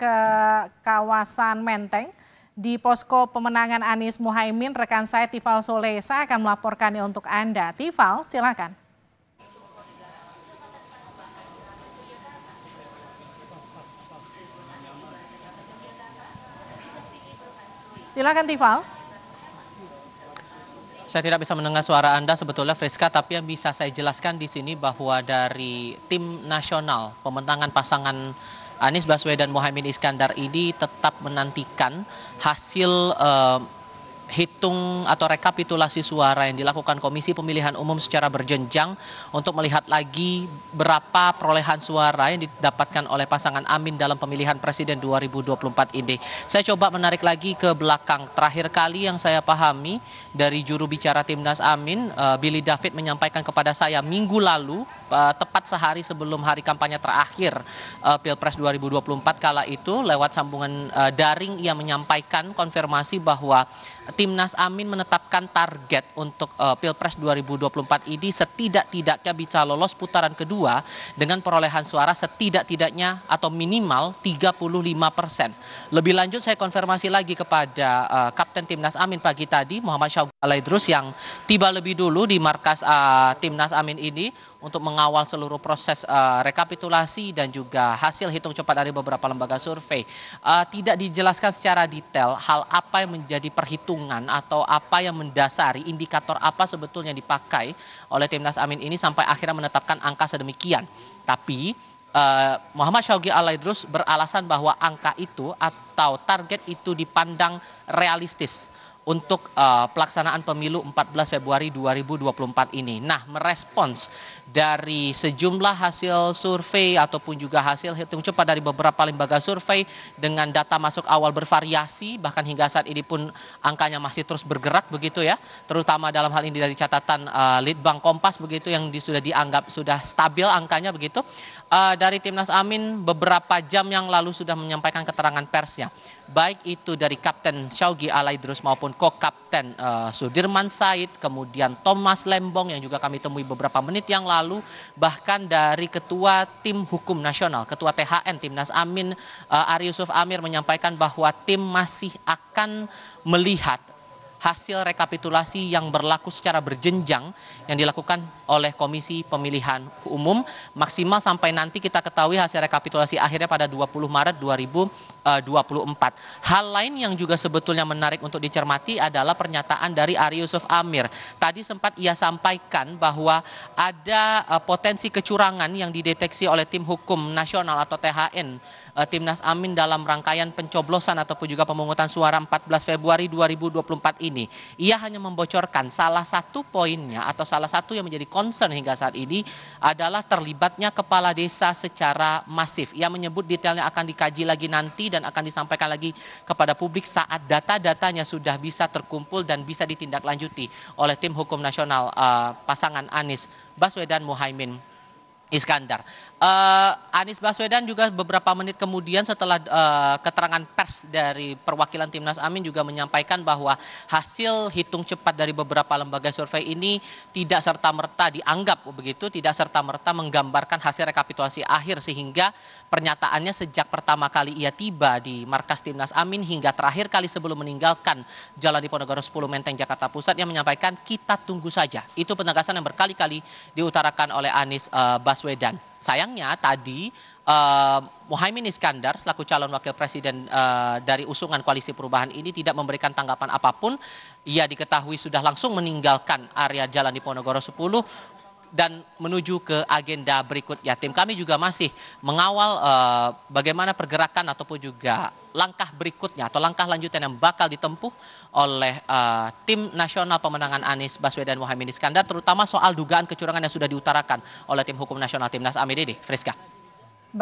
ke kawasan Menteng di posko pemenangan Anies Muhaimin. Rekan saya Tifal Solesa akan melaporkannya untuk Anda. Tifal, silakan. Silakan Tifal. Saya tidak bisa mendengar suara Anda sebetulnya Friska, tapi yang bisa saya jelaskan di sini bahwa dari tim nasional pemenangan pasangan Anies Baswedan Mohaimin Iskandar ini tetap menantikan hasil uh, hitung atau rekapitulasi suara yang dilakukan Komisi Pemilihan Umum secara berjenjang untuk melihat lagi berapa perolehan suara yang didapatkan oleh pasangan Amin dalam pemilihan presiden 2024 ini. Saya coba menarik lagi ke belakang. Terakhir kali yang saya pahami dari juru bicara Timnas Amin, uh, Billy David menyampaikan kepada saya minggu lalu uh, tepat sehari sebelum hari kampanye terakhir uh, Pilpres 2024 kala itu lewat sambungan daring ia menyampaikan konfirmasi bahwa Timnas Amin menetapkan target untuk uh, Pilpres 2024 ini setidak-tidaknya bisa lolos putaran kedua dengan perolehan suara setidak-tidaknya atau minimal 35 persen. Lebih lanjut saya konfirmasi lagi kepada uh, Kapten Timnas Amin pagi tadi Muhammad Syawal Alaidrus yang tiba lebih dulu di markas uh, Timnas Amin ini untuk mengawal seluruh proses uh, rekapitulasi dan juga hasil hitung cepat dari beberapa lembaga survei. Uh, tidak dijelaskan secara detail hal apa yang menjadi perhitungan atau apa yang mendasari indikator apa sebetulnya dipakai oleh timnas Amin ini sampai akhirnya menetapkan angka sedemikian. Tapi uh, Muhammad Syawgi Alaidrus beralasan bahwa angka itu atau target itu dipandang realistis untuk uh, pelaksanaan pemilu 14 Februari 2024 ini. Nah, merespons dari sejumlah hasil survei ataupun juga hasil hitung cepat dari beberapa lembaga survei dengan data masuk awal bervariasi bahkan hingga saat ini pun angkanya masih terus bergerak begitu ya. Terutama dalam hal ini dari catatan uh, Litbang Kompas begitu yang di, sudah dianggap sudah stabil angkanya begitu. Uh, dari Timnas Amin beberapa jam yang lalu sudah menyampaikan keterangan persnya. Baik itu dari Kapten Syaugi Alaidrus maupun Co-Kapten uh, Sudirman Said, kemudian Thomas Lembong yang juga kami temui beberapa menit yang lalu, bahkan dari Ketua Tim Hukum Nasional, Ketua THN Timnas Amin uh, Ari Yusuf Amir menyampaikan bahwa tim masih akan melihat hasil rekapitulasi yang berlaku secara berjenjang yang dilakukan oleh Komisi Pemilihan Umum. Maksimal sampai nanti kita ketahui hasil rekapitulasi akhirnya pada 20 Maret 2024. Hal lain yang juga sebetulnya menarik untuk dicermati adalah pernyataan dari Ari Yusuf Amir. Tadi sempat ia sampaikan bahwa ada uh, potensi kecurangan yang dideteksi oleh tim hukum nasional atau THN uh, Timnas Amin dalam rangkaian pencoblosan ataupun juga pemungutan suara 14 Februari 2024 ini. Ia hanya membocorkan salah satu poinnya atau salah satu yang menjadi concern hingga saat ini adalah terlibatnya kepala desa secara masif. Ia menyebut detailnya akan dikaji lagi nanti dan akan disampaikan lagi kepada publik saat data-datanya sudah bisa terkumpul dan bisa ditindaklanjuti oleh tim hukum nasional uh, pasangan Anies Baswedan Muhaimin Iskandar. Uh, Anies Baswedan juga beberapa menit kemudian setelah uh, keterangan pers dari perwakilan Timnas Amin juga menyampaikan bahwa hasil hitung cepat dari beberapa lembaga survei ini tidak serta-merta dianggap begitu, tidak serta-merta menggambarkan hasil rekapitulasi akhir sehingga pernyataannya sejak pertama kali ia tiba di markas Timnas Amin hingga terakhir kali sebelum meninggalkan Jalan Diponegoro 10 Menteng Jakarta Pusat yang menyampaikan kita tunggu saja. Itu penegasan yang berkali-kali diutarakan oleh Anies uh, Baswedan. Sayangnya tadi uh, Muhaimin Iskandar selaku calon wakil presiden uh, dari usungan koalisi perubahan ini tidak memberikan tanggapan apa pun. Ia diketahui sudah langsung meninggalkan area Jalan Diponegoro 10 dan menuju ke agenda berikutnya. Tim kami juga masih mengawal uh, bagaimana pergerakan ataupun juga langkah berikutnya atau langkah lanjutan yang bakal ditempuh oleh uh, tim nasional pemenangan Anies Baswedan Muhammad Iskandar terutama soal dugaan kecurangan yang sudah diutarakan oleh tim hukum nasional Timnas Amin ini. Friska.